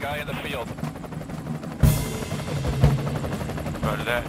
guy in the field. Böyle